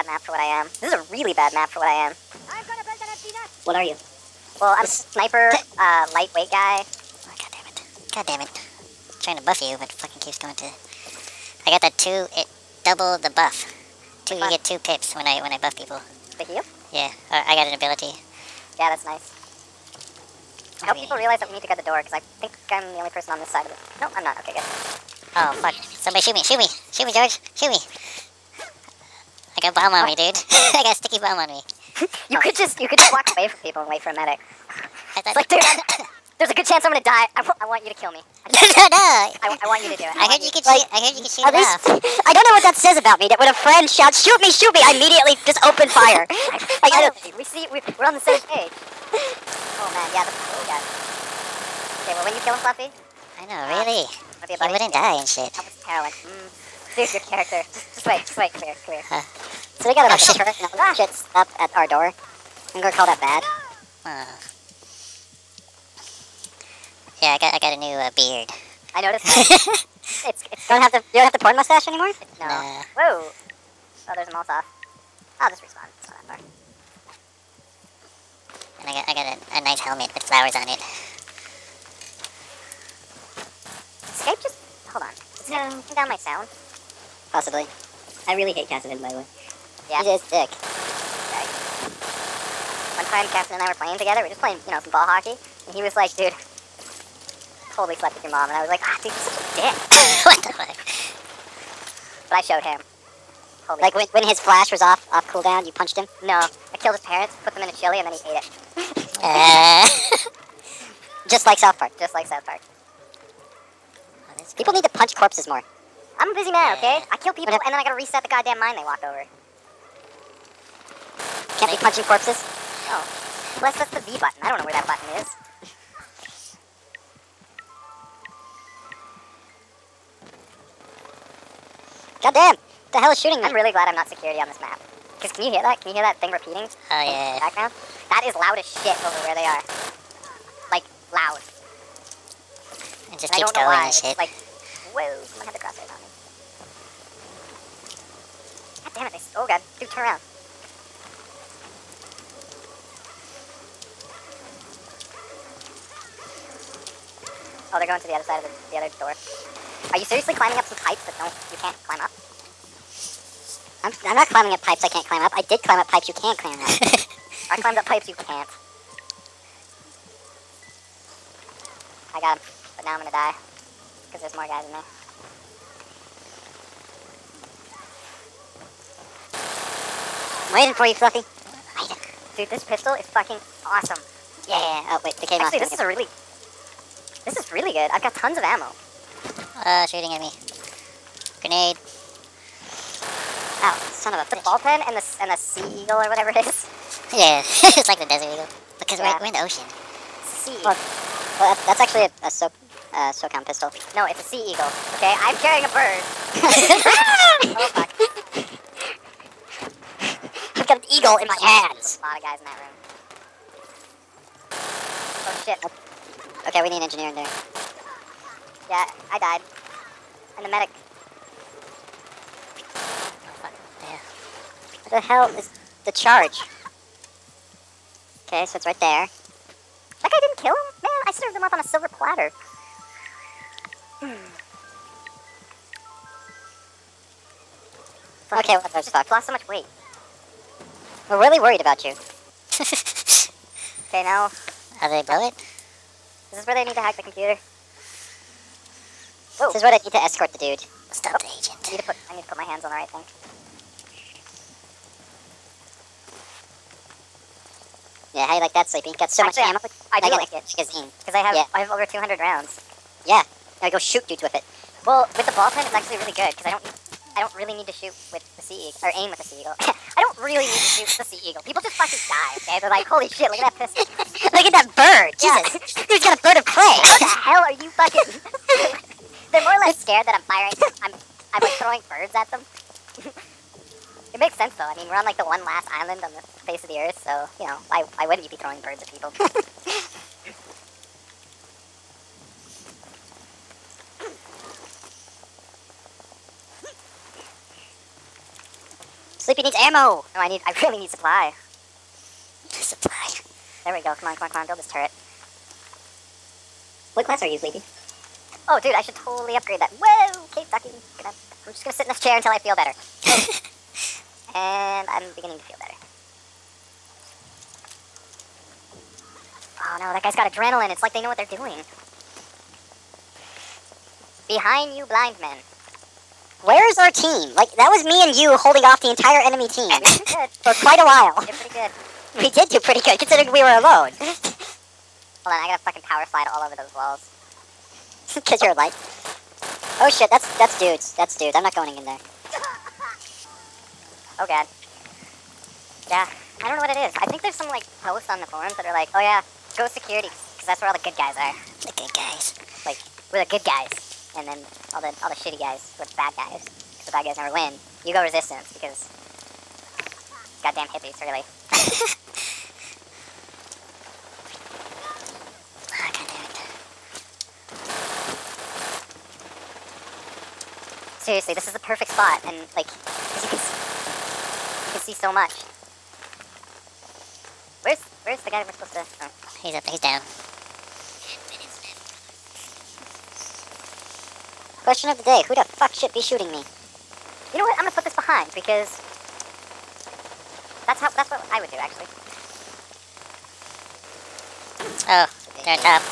bad map for what I am. This is a really bad map for what I am. What are you? Well, I'm a sniper, uh, lightweight guy. Oh, God damn it. God damn it. trying to buff you, but fucking keeps going to. I got that two. It double the buff. Two. You get two pips when I when I buff people. The heal? Yeah. I got an ability. Yeah, that's nice. I hope people realize that we need to go to the door, because I think I'm the only person on this side of it. No, I'm not. Okay, good. Oh fuck! Somebody shoot me! Shoot me! Shoot me, George! Shoot me! I got bomb on me, dude. I got sticky bomb on me. You could just, you could just walk away from people and wait for a medic. I. It's like, dude, there's a good chance I'm gonna die. I I want you to kill me. I, no, no. I, I want you to do it. I want heard you could like, shoot. I heard you could shoot least. I don't know what that says about me. That when a friend shouts, "Shoot me, shoot me," I immediately just open fire. Like, I don't, we see, we, we're on the same page. Oh man, yeah, the, oh god. Okay, well when you kill him, Fluffy, I know, really. wanna be a You buddy? wouldn't die and shit. That was heroin. Mm. Dude, your character. Just, just wait, just wait, come here, come here. so we got a Oh, bunch of shit. turret and all that up at our door. I'm gonna call that bad. Oh. Yeah, I got I got a new uh, beard. I noticed that. it's, it's, don't have the you don't have the porn mustache anymore. no. Nah. Whoa. Oh, there's a Molotov. I'll just respawn. It's not that far. And I got I got a, a nice helmet with flowers on it. Escape just, hold on. Is no. turn down my sound? Possibly. I really hate Cassidy, by the way. Yeah. He's dick. Okay. One time, Captain and I were playing together. We were just playing, you know, some ball hockey. And he was like, dude, totally slept with your mom. And I was like, ah, dude, you're such a dick. what the fuck? But I showed him. Holy Like when, when his flash was off off cooldown, you punched him. No, I killed his parents, put them in a chili, and then he ate it. Uh, Just like South Park. Just like South Park. oh, People need to punch corpses more. I'm a busy man, okay? I kill people, and then I gotta reset the goddamn mine they walk over. Can't be punching corpses. Oh. Unless that's the V button. I don't know where that button is. God damn! The hell is shooting me? I'm really glad I'm not security on this map. Because can you hear that? Can you hear that thing repeating oh, in Oh the yeah. background? That is loud as shit over where they are. Like, loud. It just And keeps going and It's shit. like, whoa, someone had the crosshairs on me. God damn it, they, s- oh god, dude, turn around. Oh, they're going to the other side of the, the other door. Are you seriously climbing up some pipes that don't, you can't climb up? I'm, I'm not climbing up pipes I can't climb up. I did climb up pipes you can't climb up. I climbed up pipes you can't. I got him, but now I'm gonna die. Because there's more guys in there. I'm waiting for you, Fluffy. Dude, this pistol is fucking awesome. Yeah. Oh wait, the came. Actually, this is a really, this is really good. I've got tons of ammo. Uh, shooting at me. Grenade. Ow, son of a The Ballpen and the and the sea eagle or whatever it is. Yeah, it's like the desert eagle. Because Yeah. we're, we're in the ocean. Sea. Look. Well, that, that's actually a, a so, uh, SOCOM pistol. No, it's a sea eagle. Okay, I'm carrying a bird. oh fuck! An eagle in my hands. A lot of guys in that room. Oh shit! Okay, we need an engineer in there. Yeah, I died. And the medic. Oh What the hell is the charge? Okay, so it's right there. That guy didn't kill him? Man, I served him up on a silver platter. Hmm. Okay, what the fuck? lost so much weight. We're really worried about you. Okay, now, How do they blow it? this is where they need to hack the computer? Whoa. This is what I need to escort the dude. Stop the agent. I need to put I need to put my hands on the right thing. Yeah, how you like that, Sleepy? Got so Actually, much ammo. I do get like it because I have Yeah. I have over 200 rounds. Yeah. Now go shoot dudes with it. Well, with the Ballpen, it's actually really good because I don't I don't really need to shoot with the sea eagle or aim with the sea eagle. Really need to the sea eagle. People just fucking die. Okay, they're like, holy shit, look at that pistol. Look at that bird! Yeah. Jesus! Dude's got a bird of prey! what the hell are you fucking? they're more or less scared that I'm firing. I'm I'm like throwing birds at them. it makes sense though. I mean, we're on like the one last island on the face of the earth, so you know, why why wouldn't you be throwing birds at people? Sleepy needs ammo. No, I need. I really need supply. Supply. There we go. Come on, come on, come on. Build this turret. What class are you, Sleepy? Oh, dude, I should totally upgrade that. Whoa! Okay, fucking. Gonna, I'm just gonna sit in this chair until I feel better. and I'm beginning to feel better. Oh no, that guy's got adrenaline. It's like they know what they're doing. Behind you, blind men. Where's our team? Like, that was me and you holding off the entire enemy team for quite a while. You're pretty good. We did do pretty good, considering we were alone. Hold on, I gotta fucking power slide all over those walls. Because you're light. Oh shit, that's that's dudes. That's dudes. I'm not going in there. Oh god. Yeah, I don't know what it is. I think there's some like posts on the forums that are like, oh yeah, go security, because that's where all the good guys are. The good guys. Like, we're the good guys, and then all the all the shitty guys, the bad guys. 'cause the bad guys never win. You go resistance because goddamn hippies, really. Ah, God. Seriously, this is the perfect spot, and like, you can s- you can see so much. Where's where's the guy we're supposed to? Oh. He's up. He's down. Question of the day: Who the fuck should be shooting me? You know what? I'm gonna put this behind because that's how that's what I would do actually. Oh, they're on top.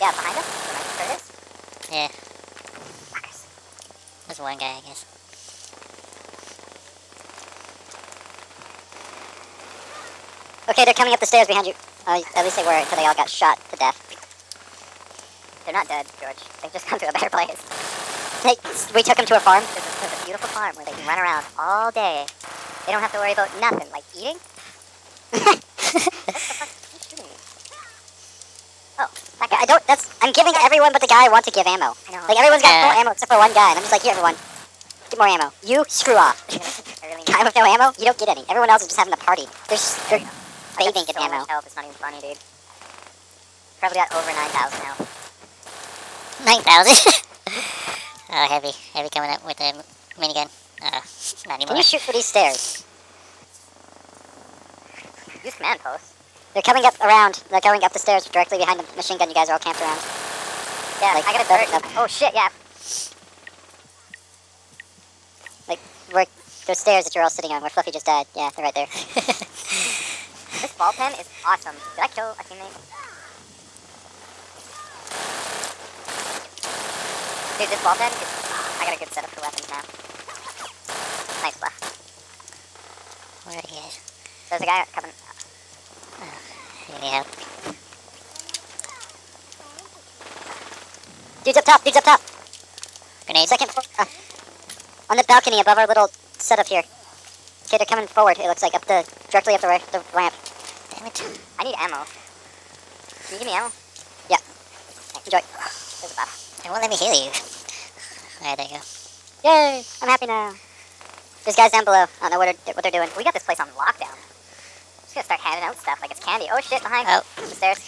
Yeah, behind us. Where my turret is. Yeah, Fuckers. there's one guy, I guess. Okay, they're coming up the stairs behind you. Uh, at least they were until they all got shot to death. They're not dead, George. They've just come to a better place. We took them to a farm. There's a, there's a beautiful farm where they can run around all day. They don't have to worry about nothing, like eating. what the fuck? Who's shooting me? Oh, that guy. I don't. That's. I'm giving everyone but the guy I want to give ammo. I know. Like everyone's got full ammo except for one guy, and I'm just like, here, everyone, get more ammo. You screw off. I really need guy with no ammo, you don't get any. Everyone else is just having a party. They're, just, they're bathing in so ammo. health, it's not even funny, dude. Probably got over 9,000 now. 9,000. oh, heavy. Heavy coming up with a minigun. Uh, not Can anymore. you shoot for these stairs? Use command post. They're coming up around. They're going up the stairs directly behind the machine gun you guys are all camped around. Yeah, Like, I got a turret. Oh shit, yeah. Like, where those stairs that you're all sitting on, where Fluffy just died. Yeah, they're right there. This Ballpen is awesome. Did I kill a teammate? Dude, this Ballpen is... I got a good setup for weapons now. Nice stuff. Where you guys? There's a guy coming... Need help? Dude's up top. Dude's up top. Grenade? Second floor. Uh, on the balcony above our little setup here. Okay, they're coming forward. It looks like up the directly up the, the ramp. Damn it. I need ammo. Can you give me ammo? Yeah. Enjoy. There's a buff. It won't let me heal you. Alright, there you go. Yay! I'm happy now. There's guys down below. I don't know what they're, what they're doing. We got this place on lockdown. I'm Just gonna start handing out stuff like it's candy. Oh shit, behind. Oh. The stairs.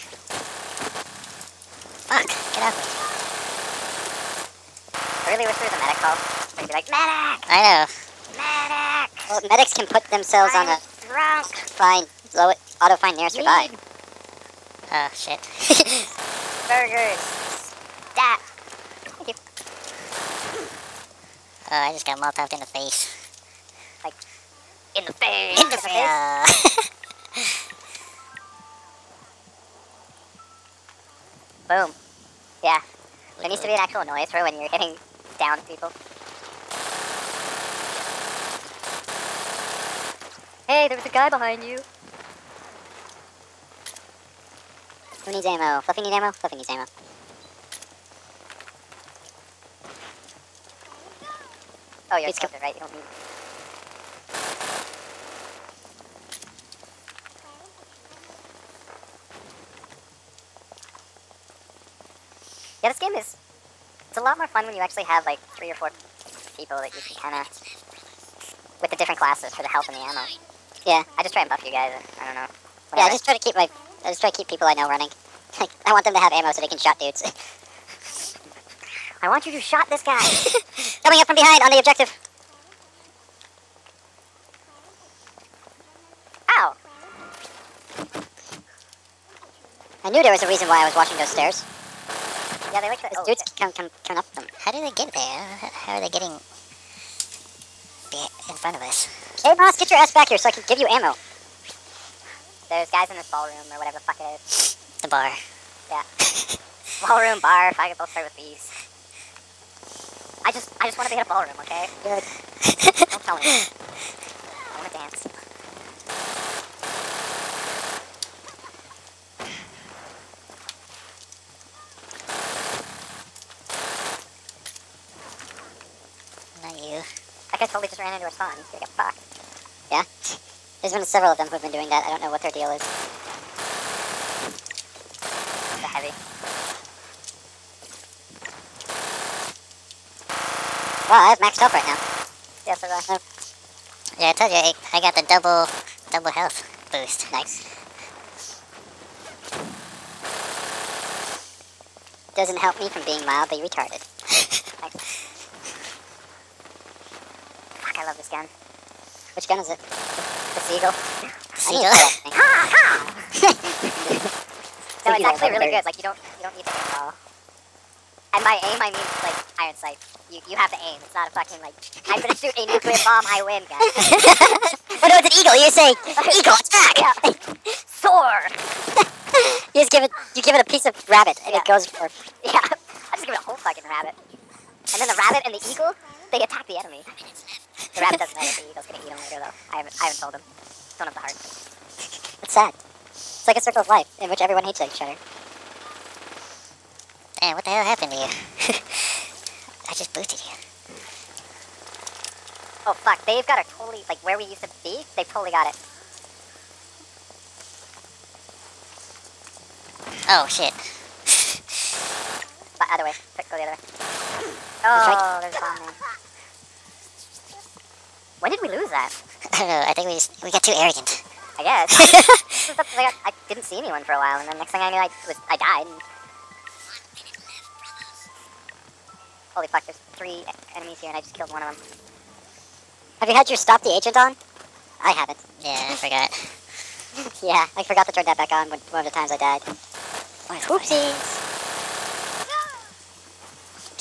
Fuck, get me. I really wish there was a medic call. They'd be like, medic! I know. Medic! Well, medics can put themselves on I'm a drunk! find, low, auto find near survive. Need Oh, shit. burgers. Oh, I just got molotov in the face. Like, in the face. In the face. Uh, Boom. Yeah. There needs to be an actual noise for when you're hitting down people. Hey, there was a guy behind you. Who needs ammo? Fluffy need ammo? Fluffy needs ammo. Oh, you're to, right? You don't need. Yeah, this game is. It's a lot more fun when you actually have like three or four people that you can kind of. with the different classes for the health and the ammo. Yeah. I just try and buff you guys. I don't know. Yeah, I just try to keep my, I just try to keep people I know running. Like, I want them to have ammo so they can shot dudes. I want you to shot this guy. Coming up from behind on the objective. Ow! I knew there was a reason why I was watching those stairs. Yeah, they were oh, dudes come, come, up them. How do they get there? How are they getting in front of us? Hey, boss, get your ass back here so I can give you ammo. There's guys in this ballroom or whatever the fuck it is. The bar. Yeah. ballroom, bar, if I could both start with these. I just, I just want to be in a ballroom, okay? Good. Don't tell me. I want to dance. Not you. That guy totally just ran into our spawn. Gonna get fucked. Yeah? There's been several of them who've been doing that. I don't know what their deal is. The heavy. Wow, I have maxed out right now. Yeah, the, Yeah, I told you I, I got the double double health boost. Nice. Doesn't help me from being mildly retarded. fuck, I love this gun. Which gun is it? The Seagle. I need to try that thing. No, it's actually really good. Like you don't, you don't need to all. And by aim, I mean like iron sight. You, you have to aim. It's not a fucking like I'm gonna shoot a nuclear bomb. I win, gun. oh no, it's an eagle. You say, eagle, attack! yeah. Soar. You just give it, you give it a piece of rabbit, and Yeah. it goes for. Yeah. I just give it a whole fucking rabbit. And then the rabbit and the eagle, they attack the enemy. The rabbit doesn't know that the eagle's gonna eat him later, though. I haven't, I haven't told him. Don't have the heart. It's sad. It's like a circle of life in which everyone hates each other. Damn, what the hell happened to you? I just boosted you. Oh fuck, they've got a totally like where we used to be. They've totally got it. Oh shit. But other way. Go the other way. Oh, there's a bomb there. When did we lose that? I don't know. I think we just we got too arrogant. I guess. This is the- like, I, I didn't see anyone for a while, and then next thing I knew, I was I died. Holy fuck! There's three enemies here, and I just killed one of them. Have you had your stop the agent on? I haven't. Yeah, I forgot. Yeah, I forgot to turn that back on when, one of the times I died. Oopsies.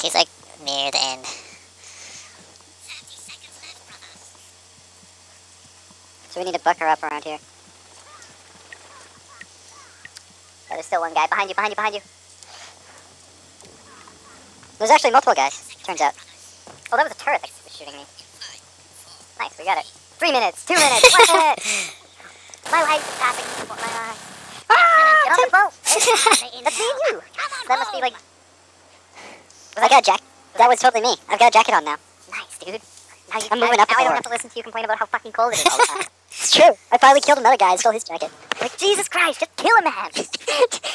She's like near the end. So we need to buck her up around here. Yeah, there's still one guy behind you, behind you, behind you. There's actually multiple guys, turns out. Oh, that was a turret that was shooting me. Nice, we got it. Three minutes, two minutes, one minute. My life is passing before my eyes. Get on the boat. That's me and you. That must be like I got a jack. That was totally me. I've got a jacket on now. nice, dude. Now you, I'm now, moving up now I don't have to listen to you complain about how fucking cold it is all the time. It's true. I finally killed another guy and stole his jacket. like Jesus Christ, just kill a man.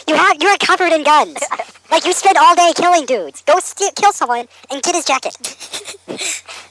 you have you're covered in guns. Like you spend all day killing dudes. Go kill someone and get his jacket.